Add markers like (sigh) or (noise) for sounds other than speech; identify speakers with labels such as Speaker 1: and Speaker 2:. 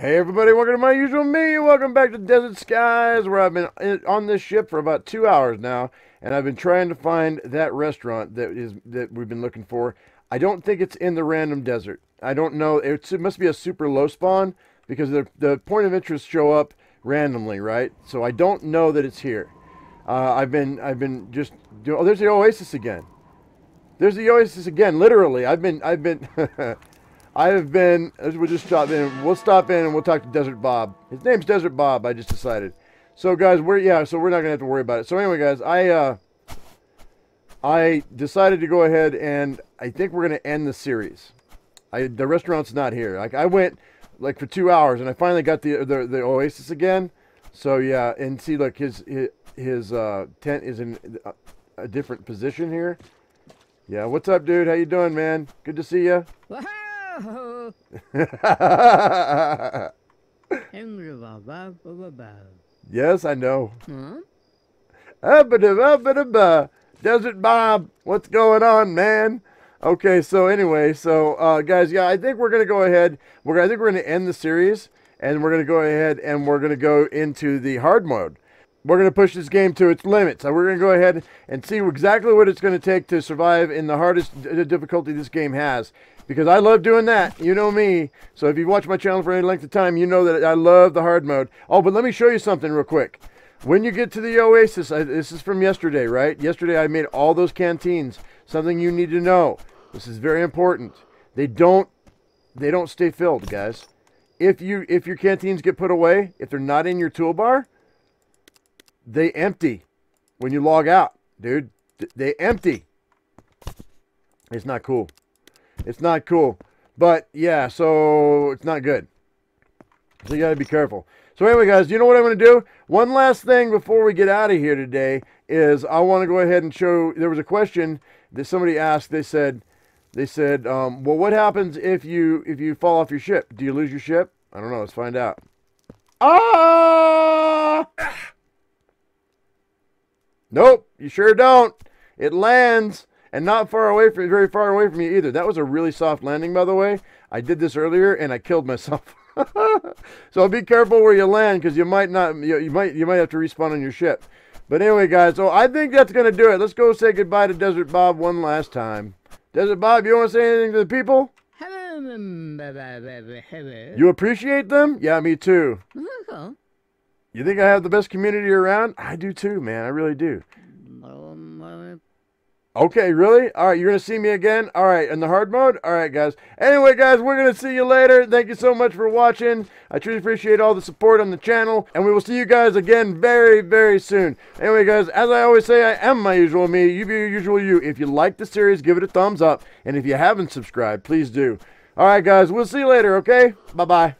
Speaker 1: Hey everybody, welcome to my usual me. Welcome back to Desert Skies, where I've been on this ship for about two hours now, and I've been trying to find that restaurant that is that we've been looking for. I don't think it's in the random desert. I don't know. It's, it must be a super low spawn because the the point of interest show up randomly, right? So I don't know that it's here. Uh, I've been I've been just doing. Oh, there's the Oasis again. There's the Oasis again. Literally, I've been I've been. (laughs) I have been, we'll just stop in, we'll stop in and we'll talk to Desert Bob. His name's Desert Bob, I just decided. So guys, we're, yeah, so we're not going to have to worry about it. So anyway, guys, I, uh, I decided to go ahead and I think we're going to end the series. I, the restaurant's not here. Like I went like for two hours and I finally got the, the, the Oasis again. So yeah, and see, look, his, his, his uh, tent is in a, a different position here. Yeah, what's up, dude? How you doing, man? Good to see you. (laughs) yes, I know. Desert Bob, what's going on, man? Okay, so anyway, so uh, guys, yeah, I think we're gonna go ahead. We're I think we're gonna end the series, and we're gonna go ahead and we're gonna go into the hard mode. We're gonna push this game to its limits. So we're gonna go ahead and see exactly what it's gonna take to survive in the hardest difficulty this game has because I love doing that. You know me. So if you've watched my channel for any length of time, you know that I love the hard mode. Oh, but let me show you something real quick. When you get to the Oasis, I, this is from yesterday, right? Yesterday I made all those canteens. Something you need to know. This is very important. They don't they don't stay filled, guys. If you if your canteens get put away, if they're not in your toolbar, they empty when you log out, dude. They empty. It's not cool. It's not cool. But yeah, so it's not good. So you got to be careful. So anyway, guys, you know what I'm going to do? One last thing before we get out of here today is I want to go ahead and show. There was a question that somebody asked. They said, they said, um, well, what happens if you if you fall off your ship? Do you lose your ship? I don't know. Let's find out. Ah! Nope, you sure don't. It lands and not far away from very far away from you either. That was a really soft landing, by the way. I did this earlier and I killed myself. (laughs) so be careful where you land because you might not you, you might you might have to respawn on your ship. But anyway, guys, so I think that's gonna do it. Let's go say goodbye to Desert Bob one last time. Desert Bob, you want to say anything to the people? You appreciate them? Yeah, me too. You think I have the best community around? I do too, man. I really do. Okay, really? All right, you're going to see me again? All right, in the hard mode? All right, guys. Anyway, guys, we're going to see you later. Thank you so much for watching. I truly appreciate all the support on the channel, and we will see you guys again very, very soon. Anyway, guys, as I always say, I am my usual me. You be your usual you. If you like the series, give it a thumbs up, and if you haven't subscribed, please do. All right, guys, we'll see you later, okay? Bye-bye.